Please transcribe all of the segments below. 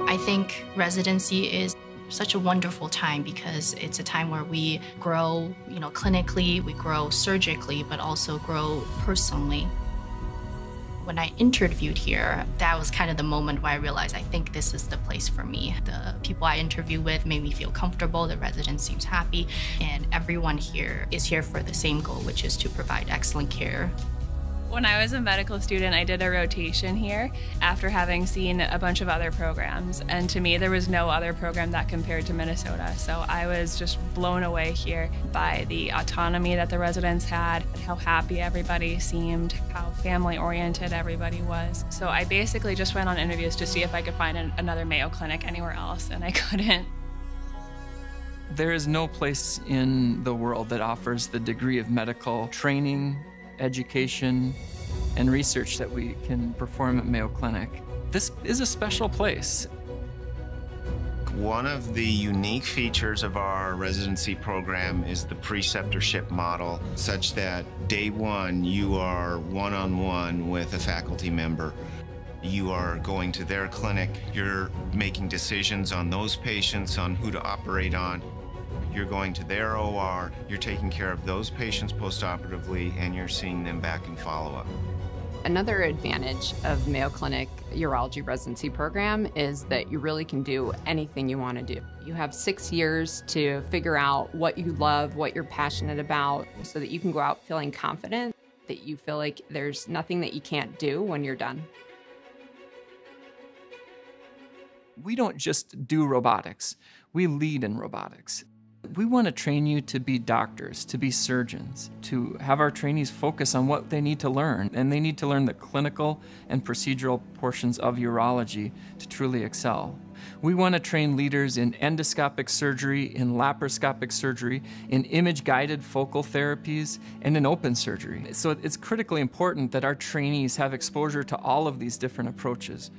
I think residency is such a wonderful time because it's a time where we grow, you know, clinically, we grow surgically, but also grow personally. When I interviewed here, that was kind of the moment where I realized I think this is the place for me. The people I interview with made me feel comfortable, the resident seems happy, and everyone here is here for the same goal, which is to provide excellent care when I was a medical student, I did a rotation here after having seen a bunch of other programs. And to me, there was no other program that compared to Minnesota. So I was just blown away here by the autonomy that the residents had, how happy everybody seemed, how family oriented everybody was. So I basically just went on interviews to see if I could find an, another Mayo Clinic anywhere else, and I couldn't. There is no place in the world that offers the degree of medical training education, and research that we can perform at Mayo Clinic. This is a special place. One of the unique features of our residency program is the preceptorship model, such that day one you are one on one with a faculty member. You are going to their clinic, you're making decisions on those patients, on who to operate on. You're going to their OR, you're taking care of those patients postoperatively, and you're seeing them back in follow-up. Another advantage of Mayo Clinic Urology Residency Program is that you really can do anything you want to do. You have six years to figure out what you love, what you're passionate about, so that you can go out feeling confident that you feel like there's nothing that you can't do when you're done. We don't just do robotics, we lead in robotics. We want to train you to be doctors, to be surgeons, to have our trainees focus on what they need to learn. And they need to learn the clinical and procedural portions of urology to truly excel. We want to train leaders in endoscopic surgery, in laparoscopic surgery, in image-guided focal therapies, and in open surgery. So it's critically important that our trainees have exposure to all of these different approaches.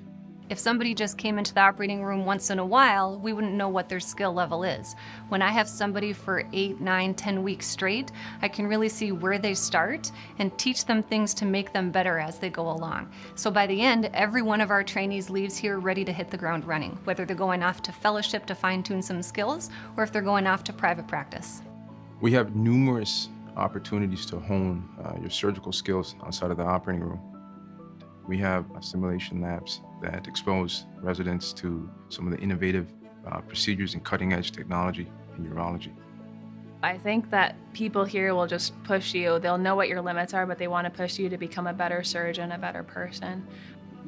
If somebody just came into the operating room once in a while, we wouldn't know what their skill level is. When I have somebody for eight, nine, ten weeks straight, I can really see where they start and teach them things to make them better as they go along. So by the end, every one of our trainees leaves here ready to hit the ground running, whether they're going off to fellowship to fine tune some skills or if they're going off to private practice. We have numerous opportunities to hone uh, your surgical skills outside of the operating room. We have simulation labs that expose residents to some of the innovative uh, procedures and cutting edge technology in urology. I think that people here will just push you. They'll know what your limits are, but they want to push you to become a better surgeon, a better person.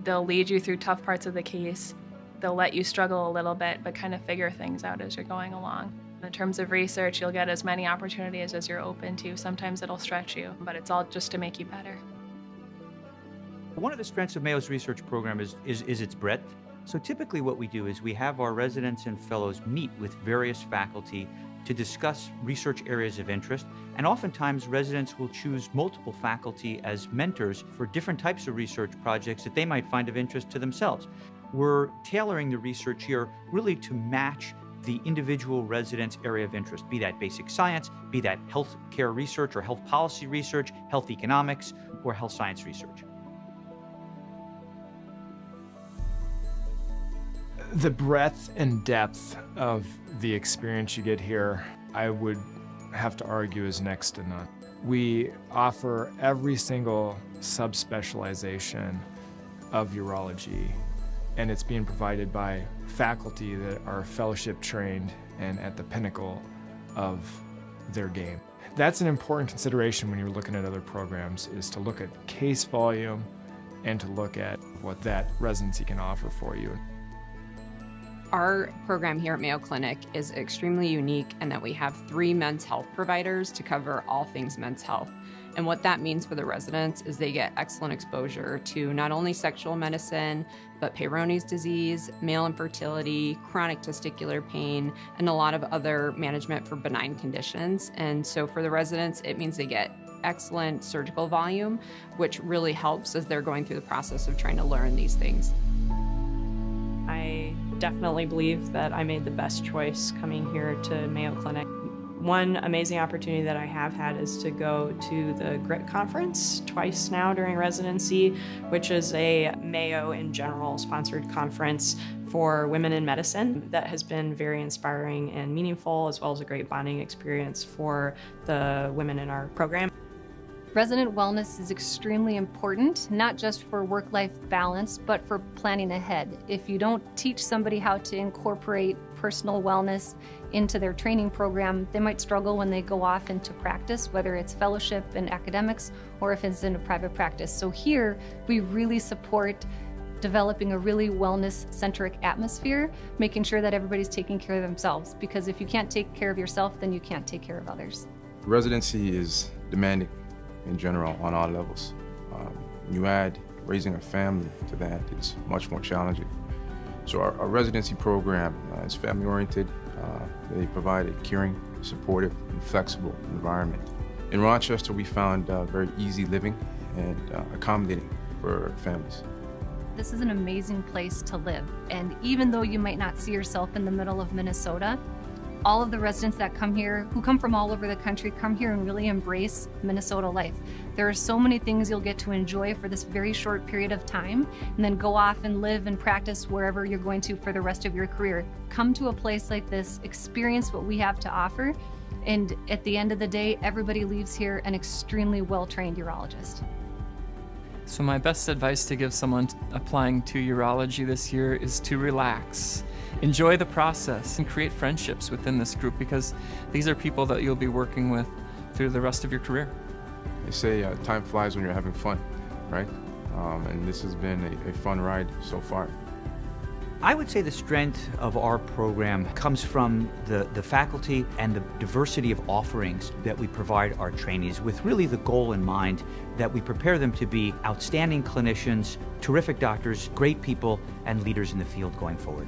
They'll lead you through tough parts of the case. They'll let you struggle a little bit, but kind of figure things out as you're going along. In terms of research, you'll get as many opportunities as you're open to. Sometimes it'll stretch you, but it's all just to make you better. One of the strengths of Mayo's research program is, is, is its breadth. So typically what we do is we have our residents and fellows meet with various faculty to discuss research areas of interest, and oftentimes residents will choose multiple faculty as mentors for different types of research projects that they might find of interest to themselves. We're tailoring the research here really to match the individual resident's area of interest, be that basic science, be that health care research or health policy research, health economics, or health science research. The breadth and depth of the experience you get here, I would have to argue is next to none. We offer every single subspecialization of urology, and it's being provided by faculty that are fellowship trained and at the pinnacle of their game. That's an important consideration when you're looking at other programs is to look at case volume and to look at what that residency can offer for you. Our program here at Mayo Clinic is extremely unique in that we have three men's health providers to cover all things men's health. And what that means for the residents is they get excellent exposure to not only sexual medicine, but Peyronie's disease, male infertility, chronic testicular pain, and a lot of other management for benign conditions. And so for the residents, it means they get excellent surgical volume, which really helps as they're going through the process of trying to learn these things. Definitely believe that I made the best choice coming here to Mayo Clinic. One amazing opportunity that I have had is to go to the GRIT conference twice now during residency, which is a Mayo in general sponsored conference for women in medicine that has been very inspiring and meaningful, as well as a great bonding experience for the women in our program. Resident wellness is extremely important, not just for work life balance, but for planning ahead. If you don't teach somebody how to incorporate personal wellness into their training program, they might struggle when they go off into practice, whether it's fellowship and academics or if it's in a private practice. So here, we really support developing a really wellness centric atmosphere, making sure that everybody's taking care of themselves. Because if you can't take care of yourself, then you can't take care of others. Residency is demanding in general on all levels. Um, you add raising a family to that, it's much more challenging. So our, our residency program uh, is family oriented. Uh, they provide a caring, supportive, and flexible environment. In Rochester, we found uh, very easy living and uh, accommodating for families. This is an amazing place to live. And even though you might not see yourself in the middle of Minnesota, all of the residents that come here, who come from all over the country, come here and really embrace Minnesota life. There are so many things you'll get to enjoy for this very short period of time, and then go off and live and practice wherever you're going to for the rest of your career. Come to a place like this, experience what we have to offer, and at the end of the day, everybody leaves here an extremely well trained urologist. So, my best advice to give someone applying to urology this year is to relax enjoy the process and create friendships within this group because these are people that you'll be working with through the rest of your career. They say uh, time flies when you're having fun, right? Um, and this has been a, a fun ride so far. I would say the strength of our program comes from the, the faculty and the diversity of offerings that we provide our trainees with really the goal in mind that we prepare them to be outstanding clinicians, terrific doctors, great people, and leaders in the field going forward.